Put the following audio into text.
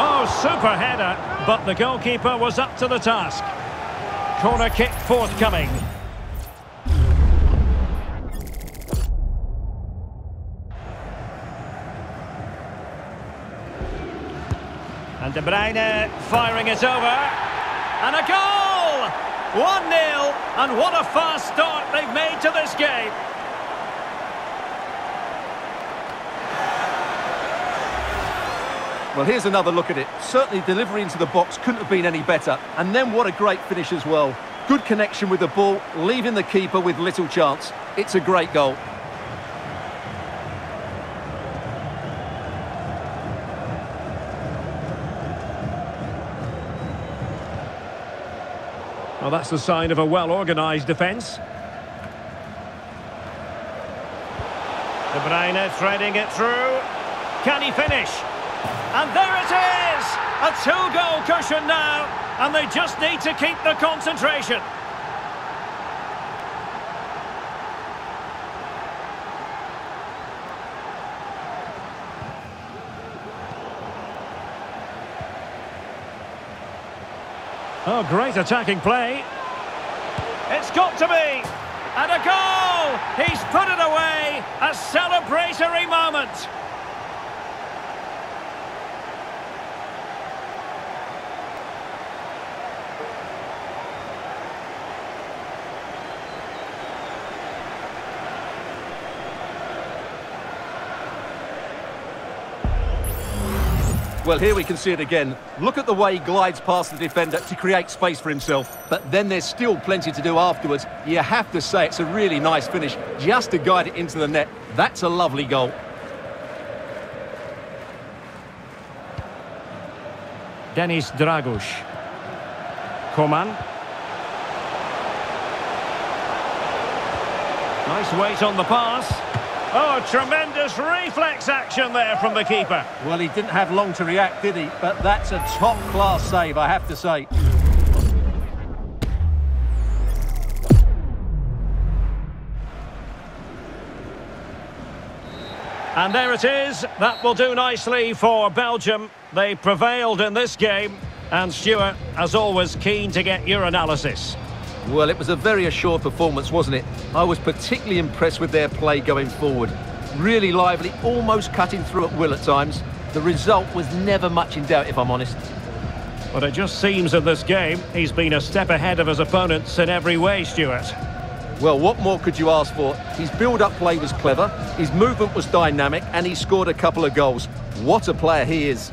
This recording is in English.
Oh, super header, but the goalkeeper was up to the task. Corner kick forthcoming. And De Bruyne firing it over. And a goal! 1-0, and what a fast start they've made to this game. Well, here's another look at it. Certainly delivery into the box couldn't have been any better. And then what a great finish as well. Good connection with the ball, leaving the keeper with little chance. It's a great goal. Well, that's the sign of a well-organised defence. De Bruyne threading it through. Can he finish? And there it is! A two-goal cushion now, and they just need to keep the concentration. Oh, great attacking play. It's got to be! And a goal! He's put it away! A celebratory moment! Well, here we can see it again. Look at the way he glides past the defender to create space for himself. But then there's still plenty to do afterwards. You have to say it's a really nice finish just to guide it into the net. That's a lovely goal. Denis Drăguș. Coman. Nice weight on the pass. Oh, tremendous reflex action there from the keeper. Well, he didn't have long to react, did he? But that's a top-class save, I have to say. And there it is. That will do nicely for Belgium. They prevailed in this game. And Stuart, as always, keen to get your analysis. Well, it was a very assured performance, wasn't it? I was particularly impressed with their play going forward. Really lively, almost cutting through at will at times. The result was never much in doubt, if I'm honest. But it just seems in this game, he's been a step ahead of his opponents in every way, Stuart. Well, what more could you ask for? His build-up play was clever, his movement was dynamic, and he scored a couple of goals. What a player he is.